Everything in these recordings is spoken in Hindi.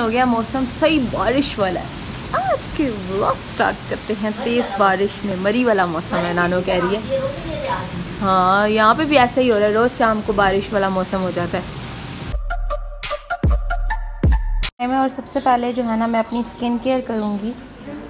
हो गया मौसम सही बारिश वाला है। आज के व्लॉग स्टार्ट करते हैं तेज़ बारिश में मरी वाला मौसम है नानो कह रही है। हाँ यहाँ पे भी ऐसा ही हो रहा है रोज़ शाम को बारिश वाला मौसम हो जाता है। मैं और सबसे पहले जो है ना मैं अपनी स्किन केयर करूँगी।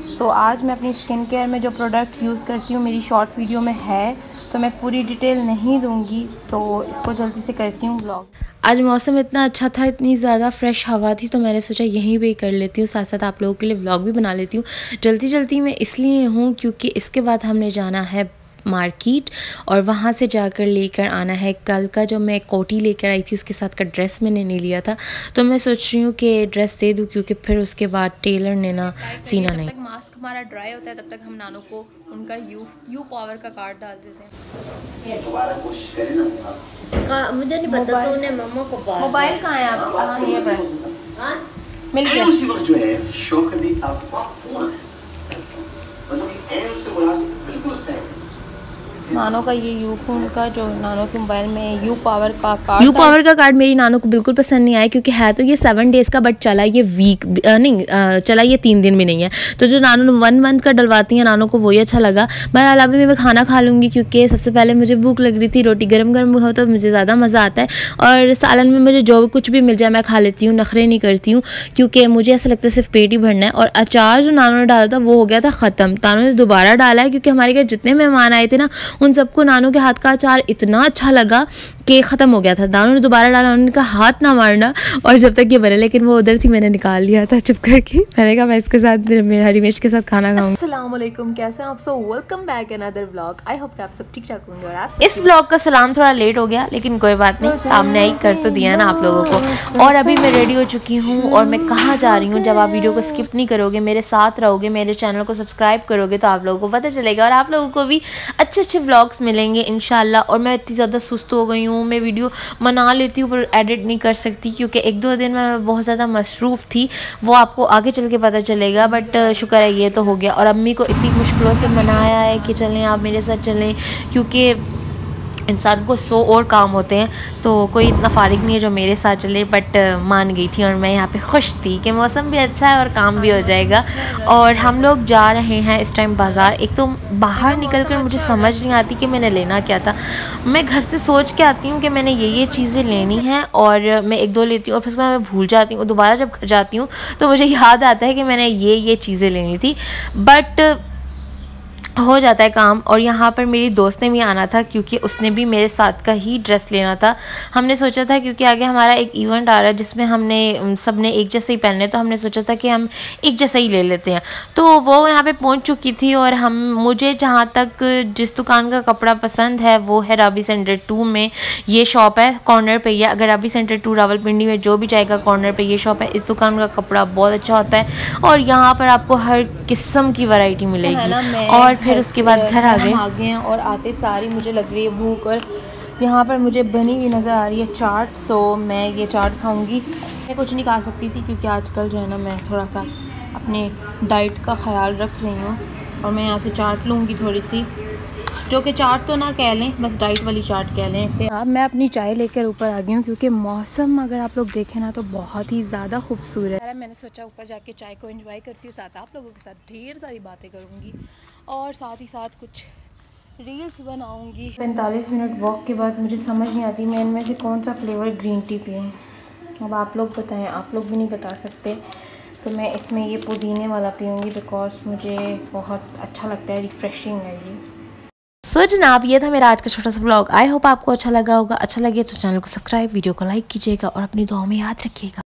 सो so, आज मैं अपनी स्किन केयर में जो प्रोडक्ट यूज़ करती हूँ मेरी शॉर्ट वीडियो में है। तो मैं पूरी डिटेल नहीं दूँगी सो इसको जल्दी से करती हूँ ब्लॉग आज मौसम इतना अच्छा था, इतनी ज़्यादा फ्रेश हवा थी तो मैंने सोचा यहीं पे कर लेती हूँ, साथ साथ आप लोगों के लिए ब्लॉग भी बना लेती हूँ। जल्दी जल्दी मैं इसलिए हूँ क्योंकि इसके बाद हमने जाना है मार्केट और वहाँ से जाकर लेकर आना है। कल का जो मैं कोटी लेकर आई थी उसके साथ का ड्रेस मैंने नहीं लिया था। तो मैं सोच रही हूँ कि ड्रेस दे दूँ क्योंकि फिर उसके बाद टेलर ने ना सीना नहीं। मास्क हमारा ड्राई होता है तब तक हम नानों को उनका यू यू पावर का कार्ड डाल देते हैं। हाँ मुझे नहीं पता तो उन्हें मम्मा को मोबाइल कहाँ है आप? हाँ ये हाँ मिल गया। उसी वक्त जो है शौकत साहब का फ़ोन मतलब उससे बोला बिल्कुल उस टाइम नानो का ये यू फ़ोन का जो नानो के मोबाइल में यू पावर का कार्ड यू पावर का कार्ड मेरी नानो को बिल्कुल पसंद नहीं आया क्योंकि है तो ये सेवन डेज़ का बट चला ये वीक नहीं चला ये तीन दिन भी नहीं है। तो जो नानो वन मंथ का डलवाती हैं नानो को वही अच्छा लगा। बहरहाल अभी मैं खाना खा लूँगी क्योंकि सबसे पहले मुझे भूख लग रही थी रोटी गर्म गर्म हो तो मुझे ज़्यादा मज़ा आता है। और सालन में मुझे जो कुछ भी मिल जाए मैं खा लेती हूँ नखरे नहीं करती हूँ क्योंकि मुझे ऐसा लगता है सिर्फ़ पेट ही भरना है। और अचार जो नानो ने डाला था वो हो गया था ख़त्म। तानों ने दोबारा डाला है क्योंकि हमारे घर जितने मेहमान आए थे ना उन सबको नानों के हाथ का अचार इतना अच्छा लगा कि ख़त्म हो गया था। दानों ने दोबारा डाला उन्होंने कहा हाथ ना मारना। और जब तक ये बने लेकिन वो उधर थी मैंने निकाल लिया था चुप करके। मैंने कहा मैं इसके साथ हरी मिर्च के साथ खाना खाऊँगी। असलम कैसे आप? So welcome back another blog I hope आप सब ठीक ठाक होंगे और आप इस ब्लॉग का सलाम थोड़ा लेट हो गया लेकिन कोई बात नहीं सामने आई कर तो दिया ना आप लोगों को। और अभी मैं रेडी हो चुकी हूँ और मैं कहाँ जा रही हूँ? जब आप वीडियो को स्किप नहीं करोगे मेरे साथ रहोगे मेरे चैनल को सब्सक्राइब करोगे तो आप लोगों को पता चलेगा और आप लोगों को भी अच्छे अच्छे ब्लॉग्स मिलेंगे इन और मैं इतनी ज़्यादा सुस्त हो गई हूँ, मैं वीडियो मना लेती हूँ, पर एडिट नहीं कर सकती, क्योंकि एक दो दिन में बहुत ज़्यादा मसरूफ़ थी, वो आपको आगे चल के पता चलेगा बट शुक्र है, ये तो हो गया। और अम्मी को इतनी मुश्किलों से मनाया है कि चलें, आप मेरे साथ चलें, क्योंकि इंसान को सौ और काम होते हैं। सो कोई इतना फारिग नहीं है जो मेरे साथ चले बट मान गई थी और मैं यहाँ पे खुश थी कि मौसम भी अच्छा है और काम भी हो जाएगा। और हम लोग जा रहे हैं इस टाइम बाज़ार। एक तो बाहर निकल कर मुझे समझ नहीं आती कि मैंने लेना क्या था। मैं घर से सोच के आती हूँ कि मैंने ये ये चीज़ें लेनी हैं और मैं एक दो लेती हूँ और फिर उसके बाद मैं भूल जाती हूँ। दोबारा जब घर जाती हूँ तो मुझे याद आता है कि मैंने ये ये चीज़ें लेनी थी। बट हो जाता है काम। और यहाँ पर मेरी दोस्त ने भी आना था क्योंकि उसने भी मेरे साथ का ही ड्रेस लेना था। हमने सोचा था क्योंकि आगे हमारा एक इवेंट आ रहा है जिसमें हमने सबने एक जैसे ही पहने तो हमने सोचा था कि हम एक जैसे ही ले लेते हैं। तो वो यहाँ पे पहुँच चुकी थी और हम मुझे जहाँ तक जिस दुकान का कपड़ा पसंद है वो है राबी सेंटर टू में। ये शॉप है कॉर्नर पर यह अगर राबी सेंटर टू रावलपिंडी में जो भी जाएगा कॉर्नर पर ये शॉप है। इस दुकान का कपड़ा बहुत अच्छा होता है और यहाँ पर आपको हर किस्म की वैरायटी मिलेगी। और फिर उसके बाद घर आ गए। आ गए हैं और आते सारी मुझे लग रही है भूख और यहाँ पर मुझे बनी हुई नज़र आ रही है चाट सो मैं ये चाट खाऊँगी। मैं कुछ नहीं खा सकती थी क्योंकि आजकल जो है ना मैं थोड़ा सा अपने डाइट का ख्याल रख रही हूँ। और मैं यहाँ से चाट लूँगी थोड़ी सी। जो कि चाट तो ना कह लें बस डाइट वाली चाट कह लें इसे। अब मैं अपनी चाय लेकर ऊपर आ गई हूँ क्योंकि मौसम अगर आप लोग देखें ना तो बहुत ही ज़्यादा खूबसूरत है। मैंने सोचा ऊपर जाके चाय को एंजॉय करती हूँ साथ आप लोगों के साथ ढेर सारी बातें करूँगी और साथ ही साथ कुछ रील्स बनाऊँगी। पैंतालीस मिनट वॉक के बाद मुझे समझ नहीं आती मैं इनमें से कौन सा फ्लेवर ग्रीन टी पिए अब आप लोग बताएँ आप लोग भी नहीं बता सकते। तो मैं इसमें ये पुदीने वाला पीऊँगी बिकॉज़ मुझे बहुत अच्छा लगता है रिफ़्रेशिंग है ये। सो जनाब, ये था मेरा आज का छोटा सा ब्लॉग आई होप आपको अच्छा लगा होगा। अच्छा लगे तो चैनल को सब्सक्राइब वीडियो को लाइक कीजिएगा और अपनी दुआ में याद रखिएगा।